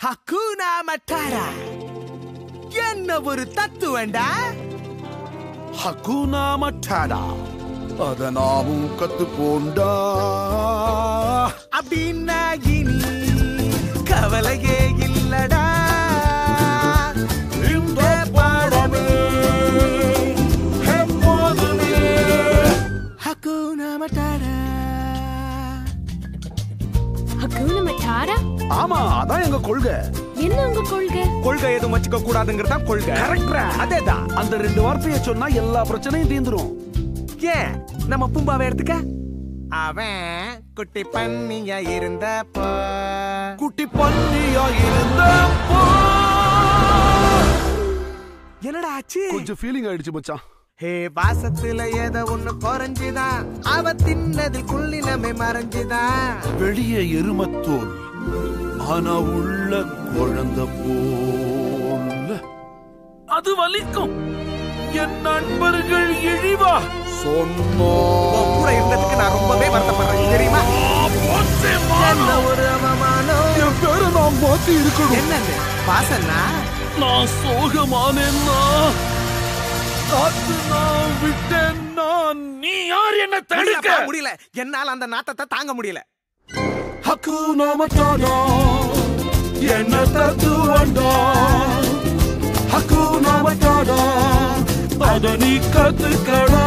ஹக்கூனா மட்டாரா என்ன ஒரு தத்துவண்டா ஹகுனா மட்டாடா அத நாமும் கத்துக்கோண்டா அப்படின்னா இனி கவலையே இல்லடா ஆமா அதான் எங்க கொள்கை. என்ன உங்க கொள்கை? கொள்கை எதுவும் வச்சுக்க கூடாதுங்கிறதா கொள்கை. அதேதான். அந்த ரெண்டு வார்த்தையை சொன்னா எல்லா பிரச்சனையும் தீந்துரும் ஏன்? நம்ம பூம்பாவை எடுத்துக்க. அவன் குட்டி பண்ணியா இருந்தப்போ. குட்டி பன்னியா இருந்த என்னடா ஆச்சு? கொஞ்சம் ஃபீலிங் ஆயிடுச்சு மச்சான். ஹே வாசத்துல ஏதோ ஒண்ணு குறைஞ்சுதான் அவ தின்னதில் குள்ளினமே மறைஞ்சுதான் வெளியே எருமத்தோல். ஆனா உள்ள குழந்தை போல. அது வலிக்கும். என் நண்பர்கள் இழிவா. சொன்னோ. கூட இருந்ததுக்கு நான் ரொம்பவே வருத்தப்படுறேன் தெரியுமா? என்ன ஒரு அவமானம்? என் பேரை நான் மாத்தி இருக்கணும். என்னது வாசன்னா? நான் சோகமானேன்னா காத்து நான் விட்டேன்னா நீ யார் என்ன முடியலப்பா, முடியல. என்னால அந்த நாட்டத்தை தாங்க முடியல. ஹக்குனா மட்டாடா என்ன தத்துவண்டா ஹக்குனா மட்டாடா அத நீ கத்துக்கடா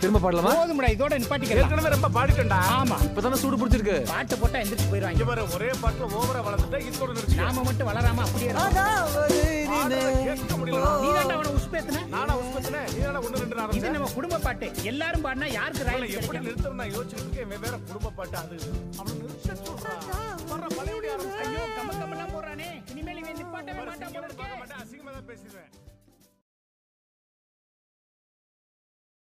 திரும்ப பாடலாமா? போதும்டா இதோட நிப்பாட்டிக்கலாம் ஏற்கனவே ரொம்ப பாடிட்டேன்டா. ஆமா. இப்பதானே சூடு பிடிச்சிருக்கு. பாட்டு போட்டா எந்திரிச்சு போயிருவாங்க இவர ஒரே பாட்டுல ஓவரா வளர்ந்துட்டா இதோட நிறுத்தி நாம மட்டும் வளராம அப்படியே நீ தான்டா அவனை உஸ்பேத்துன நானா உஸ்பத்தினே நீ தானே ஒண்ணு ரெண்டு இது ஆரம்பிச்சேன் நம்ம குடும்ப பாட்டு. எல்லாரும் பாடினா யாருக்கு ராயல் எப்படி நிறுத்தணும் நான் யோசிச்சுட்டு இருக்கேன். இவன் வேற குடும்ப பாட்டு அது. இது. அவனை நிறுத்த சொல்றான் பழையபடி ஆரம்பிச்சு. ஐயோ கம்ம கம்மெல்லாம் போறானே இனிமேல் இவன் நிப்பாட்டவே மாட்டான் போல இருக்கே. அசிங்கமா தான் பேசிடுவேன்.